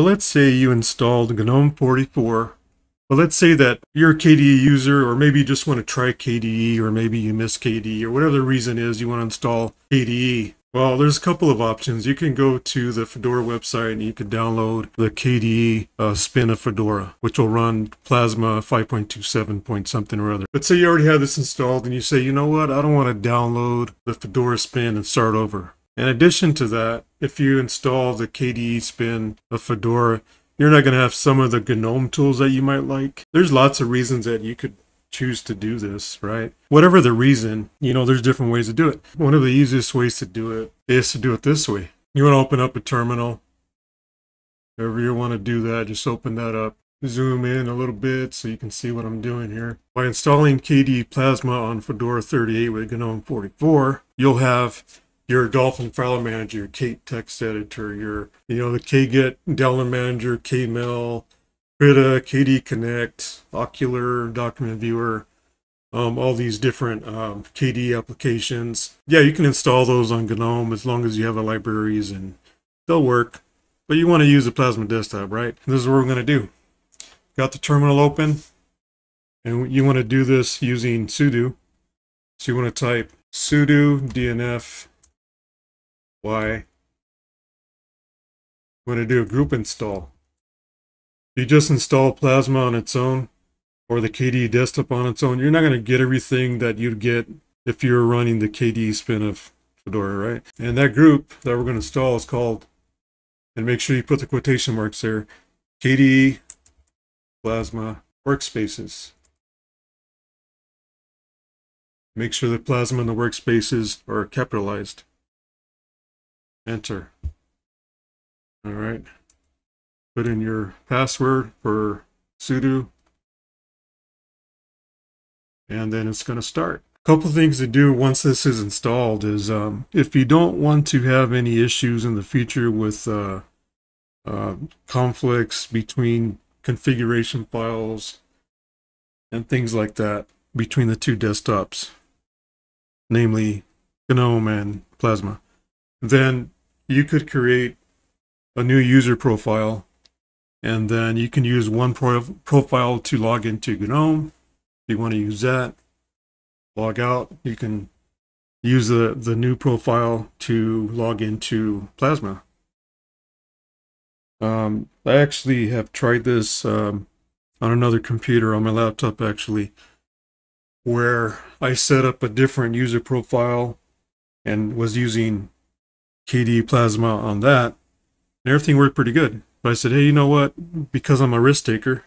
So let's say you installed GNOME 44. But let's say that you're a KDE user, or maybe you just want to try KDE, or maybe you miss KDE, or whatever the reason is you want to install KDE. Well, there's a couple of options. You can go to the Fedora website and you can download the KDE uh, spin of Fedora, which will run Plasma 5.27 point something or other. But say you already have this installed and you say, you know what, I don't want to download the Fedora spin and start over. In addition to that, if you install the KDE spin of Fedora, you're not going to have some of the GNOME tools that you might like. There's lots of reasons that you could choose to do this, right? Whatever the reason, you know, there's different ways to do it. One of the easiest ways to do it is to do it this way. You want to open up a terminal. However you want to do that, just open that up. Zoom in a little bit so you can see what I'm doing here. By installing KDE Plasma on Fedora 38 with GNOME 44, you'll have your Dolphin File Manager, Kate text editor, your, you know, the KGet download manager, KMail, Krita, KDE Connect, Okular, document viewer, um, all these different um, KDE applications. Yeah, you can install those on GNOME as long as you have the libraries and they'll work. But you want to use a Plasma desktop, right? This is what we're going to do. Got the terminal open, and you want to do this using sudo. So you want to type sudo dnf y. You want to do a group install you just install Plasma on its own or the KDE desktop on its own, you're not going to get everything that you'd get if you're running the KDE spin of Fedora, right? And that group that we're going to install is called, and make sure you put the quotation marks there, KDE Plasma Workspaces. Make sure the Plasma and the workspaces are capitalized. Enter. All right put in your password for sudo and then it's going to start. A couple things to do once this is installed is um, if you don't want to have any issues in the future with uh, uh, conflicts between configuration files and things like that between the two desktops, namely GNOME and Plasma, then you could create a new user profile and then you can use one pro profile to log into GNOME. If you want to use that, log out. You can use the, the new profile to log into Plasma. Um, I actually have tried this um, on another computer on my laptop actually, where I set up a different user profile and was using KDE Plasma on that. And everything worked pretty good. But I said, hey, you know what? Because I'm a risk taker,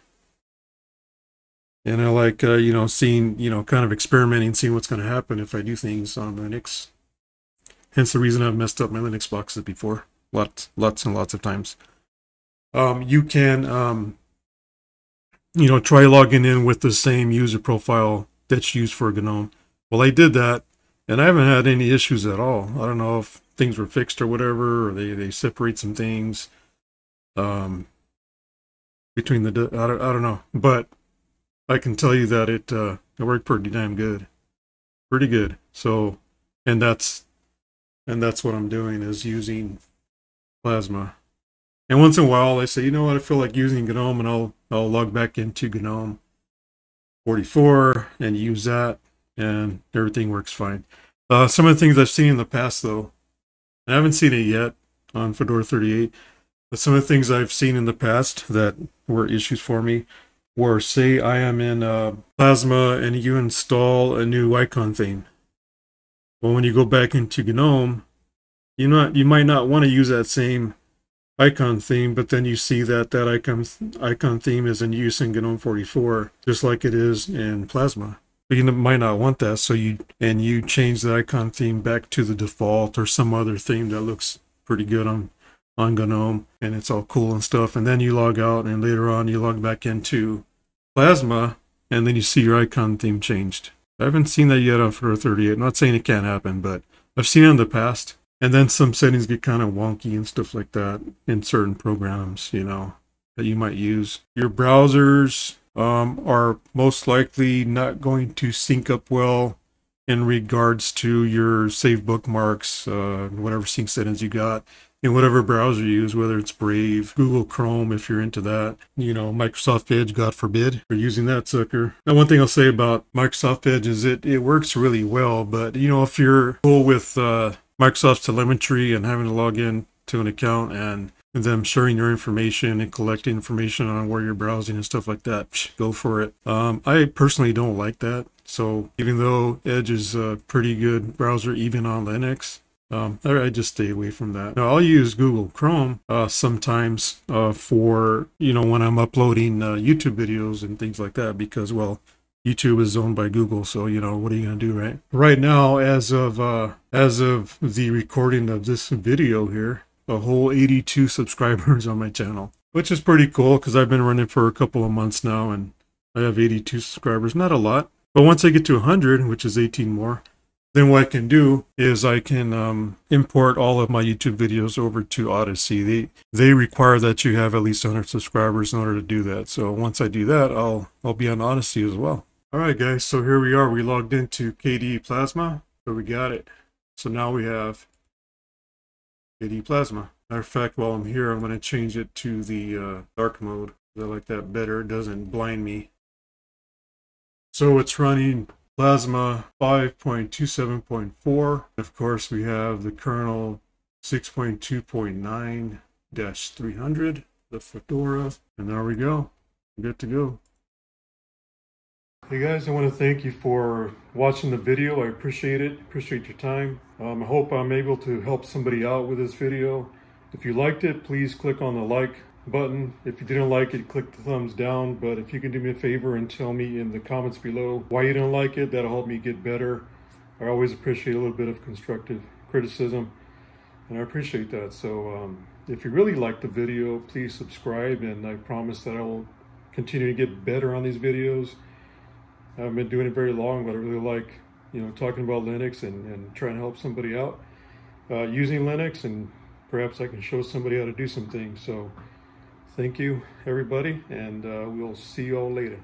and I like, uh, you know, seeing, you know, kind of experimenting, seeing what's going to happen if I do things on Linux. Hence the reason I've messed up my Linux boxes before, lots, lots and lots of times. Um, you can, um, you know, try logging in with the same user profile that's used for GNOME. Well, I did that, and I haven't had any issues at all. I don't know if things were fixed or whatever, or they, they separate some things um, between the I don't, I don't know, but I can tell you that it uh, it worked pretty damn good, pretty good. So, and that's and that's what I'm doing is using Plasma. And once in a while, I say, you know what, I feel like using GNOME, and I'll I'll log back into GNOME 44 and use that, and everything works fine. Uh, some of the things I've seen in the past, though, I haven't seen it yet on Fedora 38 but some of the things I've seen in the past that were issues for me were say I am in uh, Plasma and you install a new icon theme. Well, when you go back into GNOME, you not you might not want to use that same icon theme, but then you see that that icon icon theme is in use in GNOME 44, just like it is in Plasma. But you might not want that, so you and you change the icon theme back to the default or some other theme that looks pretty good on on GNOME and it's all cool and stuff. And then you log out and later on you log back into Plasma and then you see your icon theme changed. I haven't seen that yet on Fedora 38. I'm not saying it can't happen, but I've seen it in the past. And then some settings get kind of wonky and stuff like that in certain programs, you know, that you might use. Your browsers um, are most likely not going to sync up well in regards to your save bookmarks, uh, whatever sync settings you got in whatever browser you use, whether it's Brave, Google Chrome, if you're into that, you know, Microsoft Edge, God forbid, for using that sucker. Now, one thing I'll say about Microsoft Edge is it, it works really well, but, you know, if you're cool with uh, Microsoft telemetry and having to log in to an account and them sharing your information and collecting information on where you're browsing and stuff like that, go for it. Um, I personally don't like that. So even though Edge is a pretty good browser, even on Linux, um, I, just stay away from that. Now I'll use Google Chrome uh, sometimes uh, for you know when I'm uploading uh, YouTube videos and things like that because well YouTube is owned by Google, so you know what are you gonna do, right? Right now, as of uh, as of the recording of this video here, a whole 82 subscribers on my channel, which is pretty cool because I've been running for a couple of months now and I have 82 subscribers. Not a lot, but once I get to 100, which is 18 more, then what I can do is I can um, import all of my YouTube videos over to Odysee. They they require that you have at least 100 subscribers in order to do that. So once I do that, I'll I'll be on Odysee as well. All right, guys. So here we are. We logged into KDE Plasma. So we got it. So now we have KDE Plasma. Matter of fact, while I'm here, I'm going to change it to the uh, dark mode. I like that better. It doesn't blind me. So it's running Plasma 5.27.4. Of course, we have the kernel 6.2.9-300, the Fedora, and there we go. Good to go. Hey guys, I want to thank you for watching the video. I appreciate it. Appreciate your time. Um, I hope I'm able to help somebody out with this video. If you liked it, please click on the like button. If you didn't like it, click the thumbs down. But if you can do me a favor and tell me in the comments below why you didn't like it, that'll help me get better. I always appreciate a little bit of constructive criticism, and I appreciate that. So um, if you really liked the video, please subscribe, and I promise that I will continue to get better on these videos. I haven't been doing it very long, but I really like, you know, talking about Linux and, and trying to help somebody out uh, using Linux, and perhaps I can show somebody how to do some things. So thank you, everybody, and uh, we'll see you all later.